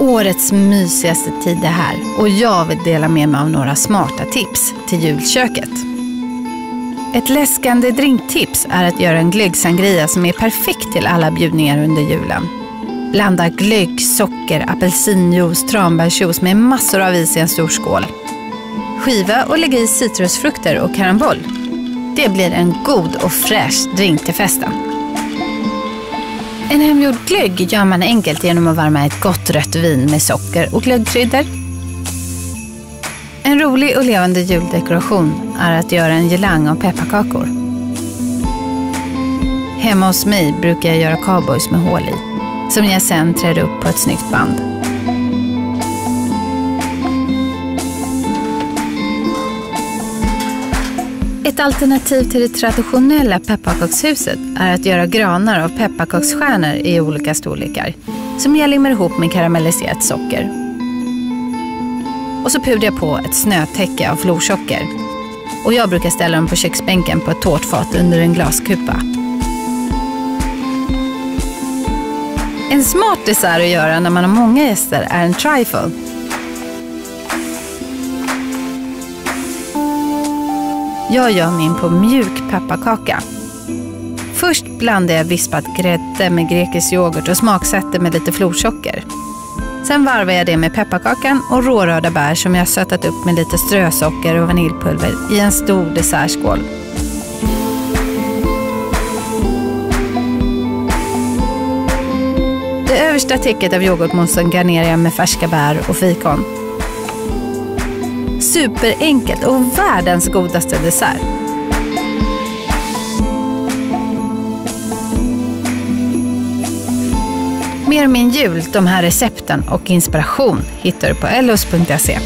Årets mysigaste tid är här och jag vill dela med mig av några smarta tips till julköket. Ett läskande drinktips är att göra en glöggsangria som är perfekt till alla bjudningar under julen. Blanda glögg, socker, apelsinjuice, tranbärsjuice med massor av is i en stor skål. Skiva och lägg i citrusfrukter och karamboll. Det blir en god och fräsch drink till festen. En hemgjord glögg gör man enkelt genom att värma ett gott rött vin med socker och glöggkryddor. En rolig och levande juldekoration är att göra en girlang av pepparkakor. Hemma hos mig brukar jag göra cowboys med hål i, som jag sen trär upp på ett snyggt band. Ett alternativ till det traditionella pepparkakshuset är att göra granar av pepparkaksstjärnor i olika storlekar, som jag limmar ihop med karamelliserat socker. Och så pudrar jag på ett snötäcke av florsocker. Och jag brukar ställa dem på köksbänken på ett tårtfat under en glaskupa. En smart dessert att göra när man har många gäster är en trifle Jag gör min på mjuk pepparkaka. Först blandar jag vispat grädde med grekisk yoghurt och smaksätter med lite florsocker. Sen varvar jag det med pepparkakan och rårörda bär som jag sötat upp med lite strösocker och vaniljpulver i en stor dessertskål. Det översta täcket av yoghurtmoussen garnerar jag med färska bär och fikon. Superenkelt och världens godaste dessert. Mer om min jul, de här recepten och inspiration hittar du på ellos.se.